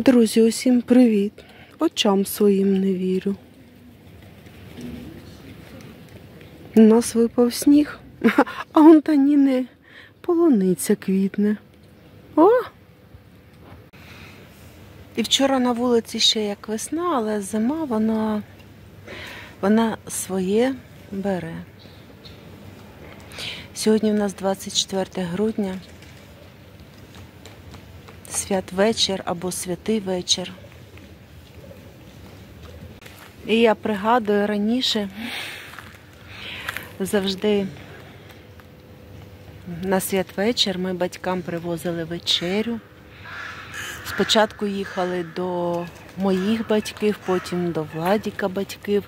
Друзі, усім привіт. Очам своїм не вірю. У нас випав сніг, а он та ні не полуниця квітне. О! І вчора на вулиці ще як весна, але зима вона, вона своє бере. Сьогодні у нас 24 грудня. Святвечір або святий вечір. І я пригадую раніше завжди на святвечір ми батькам привозили вечерю. Спочатку їхали до моїх батьків, потім до Владіка батьків.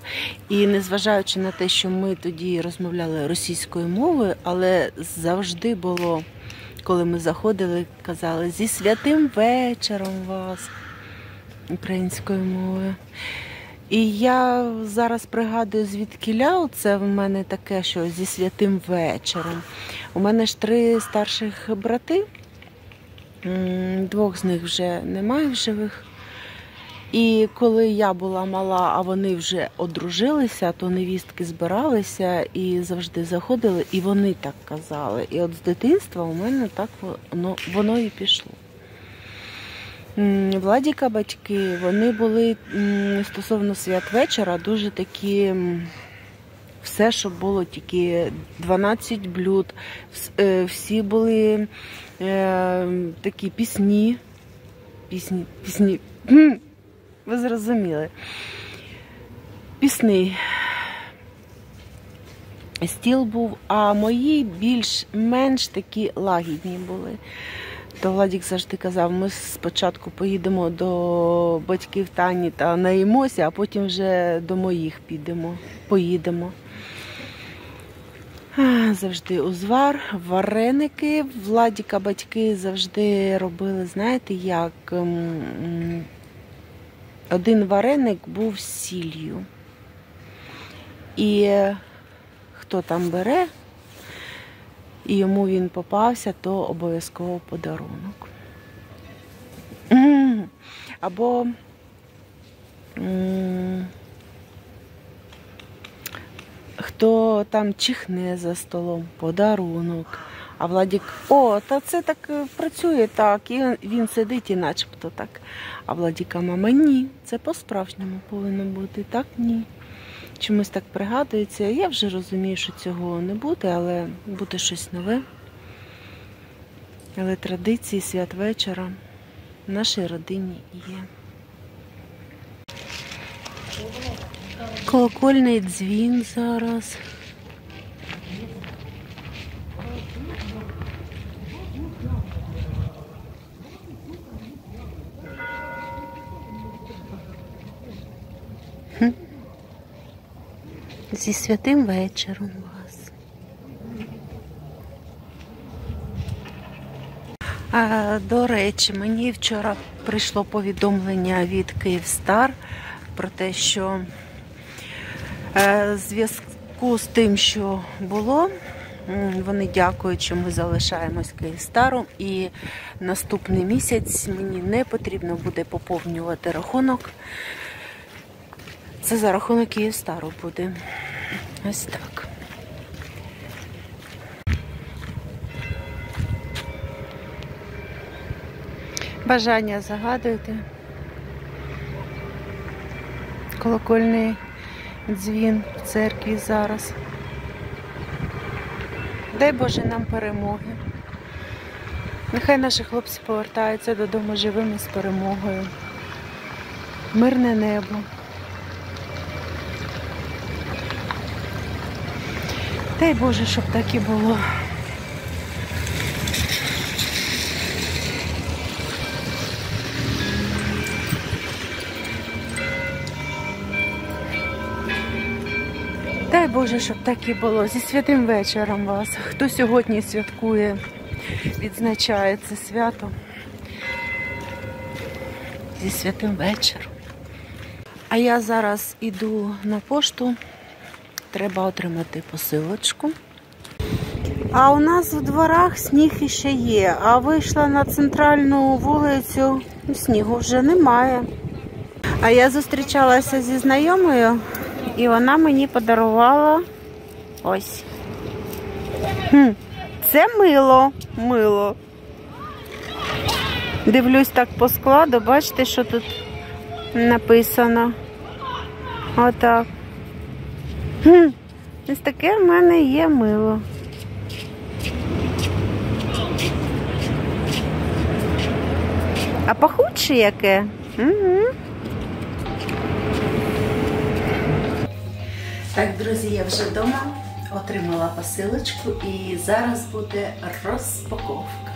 І незважаючи на те, що ми тоді розмовляли російською мовою, але завжди було коли ми заходили, казали зі святим вечором вас українською мовою. І я зараз пригадую, звідкіля це в мене таке, що зі святим вечором. У мене ж три старших брати, двох з них вже немає в живих. І коли я була мала, а вони вже одружилися, то невістки збиралися і завжди заходили, і вони так казали. І от з дитинства у мене так воно, воно і пішло. Владіка батьки, вони були стосовно святвечора дуже такі, все, що було тільки 12 блюд, е, всі були е, такі пісні, пісні, пісні. Ви зрозуміли. Пісний стіл був, а мої більш-менш такі лагідні були. То Владік завжди казав, ми спочатку поїдемо до батьків Тані та наїмося, а потім вже до моїх підемо, поїдемо. Завжди узвар, вареники. Владіка батьки завжди робили, знаєте, як один вареник був з сіллю. І хто там бере, і йому він попався, то обов'язково подарунок. Або хто там чихне за столом, подарунок. А Владік, о, та це так е, працює так. І він сидить і начебто так. А Владіка, мама, ні, це по-справжньому повинно бути. Так, ні. Чомусь так пригадується. Я вже розумію, що цього не буде, але буде щось нове. Але традиції святвечора в нашій родині є. Колокольний дзвін зараз. Зі святим вечором вас. А, До речі, мені вчора прийшло повідомлення від Київстар про те, що е, зв'язку з тим, що було, вони дякують, що ми залишаємось Київстаром, і наступний місяць мені не потрібно буде поповнювати рахунок. Це за рахунок Київстару буде. Ось так. Бажання загадуйте. Колокольний дзвін в церкві зараз. Дай Боже нам перемоги. Нехай наші хлопці повертаються додому живими з перемогою. Мирне небо. Дай Боже, щоб так і було. Дай Боже, щоб так і було. Зі святим вечором вас. Хто сьогодні святкує, відзначає це свято. Зі святим вечором. А я зараз іду на пошту треба отримати посилочку. А у нас в дворах сніг іще є, а вийшла на центральну вулицю, снігу вже немає. А я зустрічалася зі знайомою, і вона мені подарувала ось. Це мило, мило. Дивлюсь так по складу, бачите, що тут написано. Отак. Ось таке в мене є мило. А пахуче яке? Так, друзі, я вже вдома отримала посилочку і зараз буде розпаковка.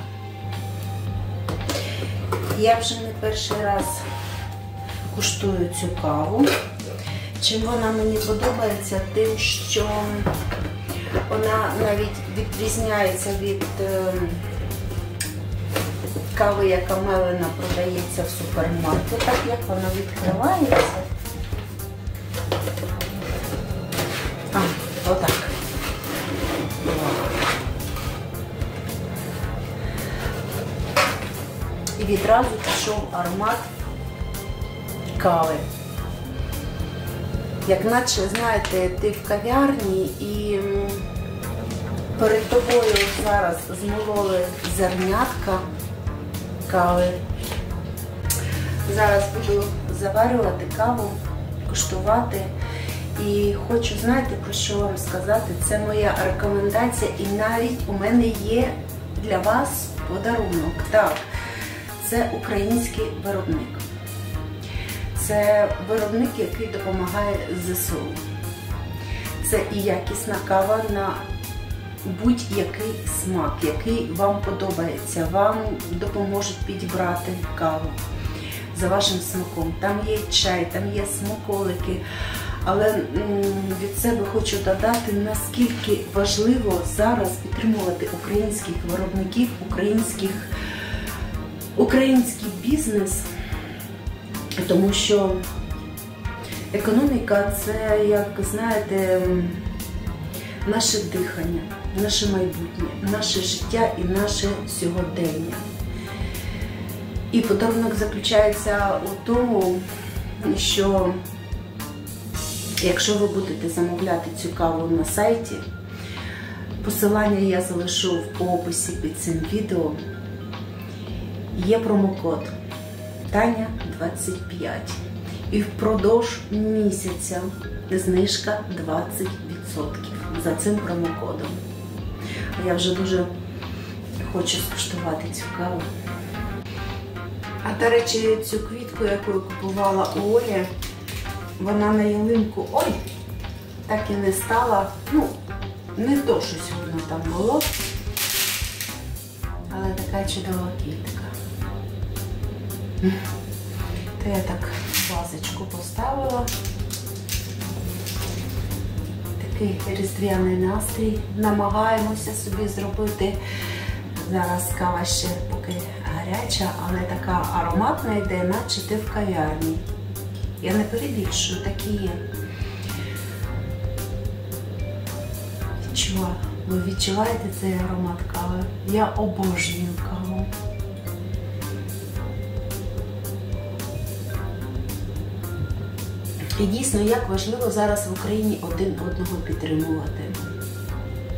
Я вже не перший раз куштую цю каву. Чим вона мені подобається, тим, що вона навіть відрізняється від е, кави, яка мелена продається в супермаркетах, як вона відкривається. А, отак. І відразу пішов аромат кави. Як наче, знаєте, ти в кав'ярні і перед тобою зараз змололи зернятка кави. Зараз буду заварювати каву, куштувати. І хочу, знаєте, про що вам сказати? Це моя рекомендація, і навіть у мене є для вас подарунок. Так, це український виробник. Це виробник, який допомагає ЗСУ. Це і якісна кава на будь-який смак, який вам подобається. Вам допоможуть підібрати каву за вашим смаком. Там є чай, там є смаколики. Але від себе хочу додати, наскільки важливо зараз підтримувати українських виробників, українських, український бізнес, тому що економіка це, як знаєте, наше дихання, наше майбутнє, наше життя і наше сьогодення. І подарунок заключається у тому, що Якщо ви будете замовляти цю каву на сайті, посилання я залишу в описі під цим відео. Є промокод Таня 25. І впродовж місяця знижка 20% за цим промокодом. Я вже дуже хочу скуштувати цю каву. А до речі, цю квітку, яку я купувала у Олі, вона на ялинку, ой, так і не стала. Ну, не то, що сьогодні там було, але така чудова квітка. То я так вазочку поставила. Такий різдвяний настрій. Намагаємося собі зробити. Зараз кава ще поки гаряча, але така ароматна йде, наче ти в кав'ярні. Я не перебільшую, такі є. Відчуваю. Ви відчуваєте цей аромат кави? Я обожнюю каву. І дійсно, як важливо зараз в Україні один одного підтримувати.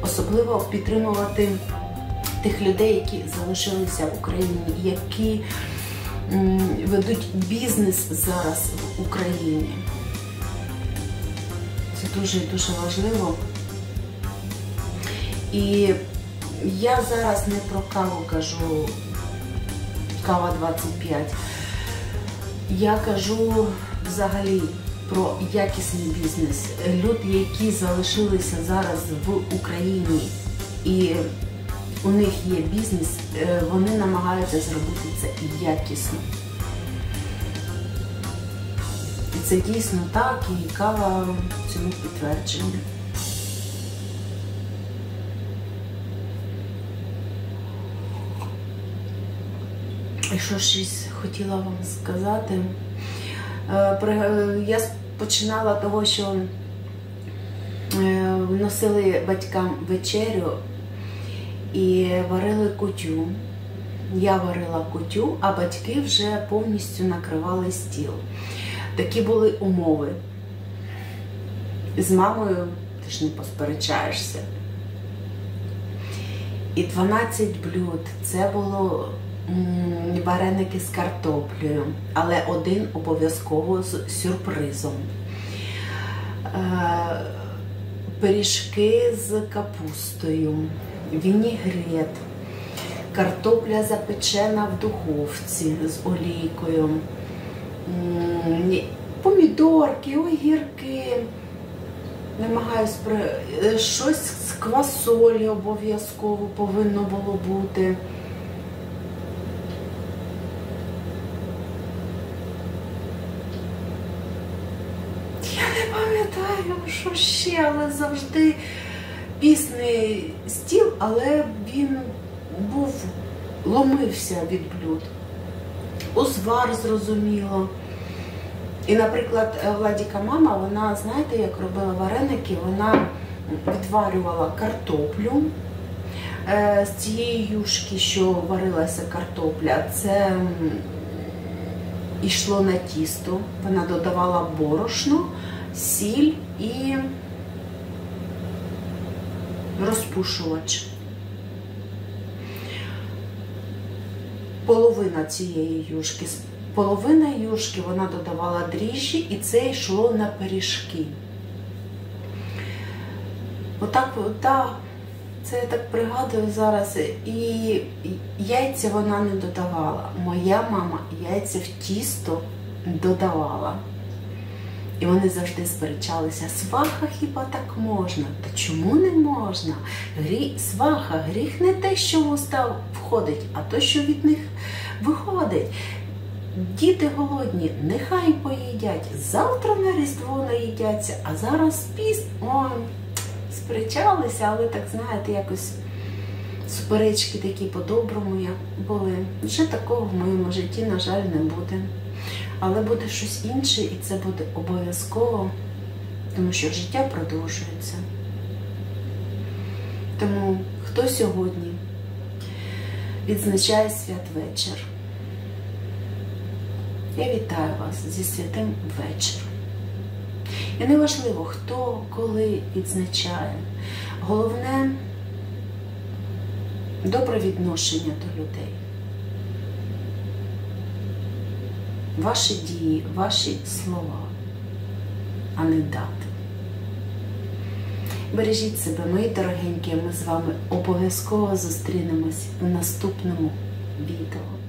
Особливо підтримувати тих людей, які залишилися в Україні, які ведуть бізнес зараз в Україні. Це дуже-дуже важливо. І я зараз не про каву кажу, кава 25. Я кажу взагалі про якісний бізнес. Люди, які залишилися зараз в Україні і у них є бізнес, е, вони намагаються зробити це якісно. І це дійсно так, і кава цьому підтвердження. І що щось хотіла вам сказати? Е, я починала того, що е, носили батькам вечерю і варили кутю. Я варила кутю, а батьки вже повністю накривали стіл. Такі були умови. З мамою ти ж не посперечаєшся. І 12 блюд. Це було вареники з картоплею, але один обов'язково з сюрпризом. Е, Пиріжки з капустою, вінігрет, картопля запечена в духовці з олійкою, помідорки, огірки. Намагаюсь е, щось з квасолі обов'язково повинно було бути. Я не пам'ятаю, що ще, але завжди пісний стіл, але він був ломився від блюд. Узвар зрозуміло. І, наприклад, Владіка мама, вона, знаєте, як робила вареники, вона відварювала картоплю. Е, З цієї юшки, що варилася картопля, це йшло на тісто. Вона додавала борошно, сіль і розпушувач. Половина цієї юшки. Половина юшки вона додавала дріжджі, і це йшло на пиріжки. Отак, та, це я так пригадую зараз. І яйця вона не додавала. Моя мама яйця в тісто додавала. І вони завжди сперечалися, сваха хіба так можна? Та чому не можна? Грі... Сваха, гріх не те, що в уста входить, а то, що від них виходить. Діти голодні, нехай поїдять. Завтра на Різдво наїдяться, а зараз піст. Ой, сперечалися, але так, знаєте, якось суперечки такі по-доброму були. Вже такого в моєму житті, на жаль, не буде. Але буде щось інше, і це буде обов'язково, тому що життя продовжується. Тому хто сьогодні відзначає святвечір? Я вітаю вас зі святим вечором. І неважливо, хто коли відзначає. Головне добре відношення до людей. Ваші дії, ваші слова, а не дати. Бережіть себе, мої дорогенькі, ми з вами обов'язково зустрінемось в наступному відео.